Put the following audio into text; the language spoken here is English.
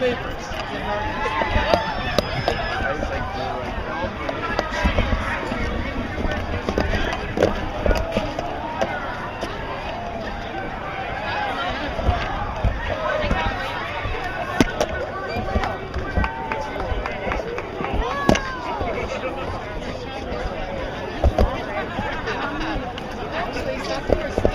Favorites. Of course.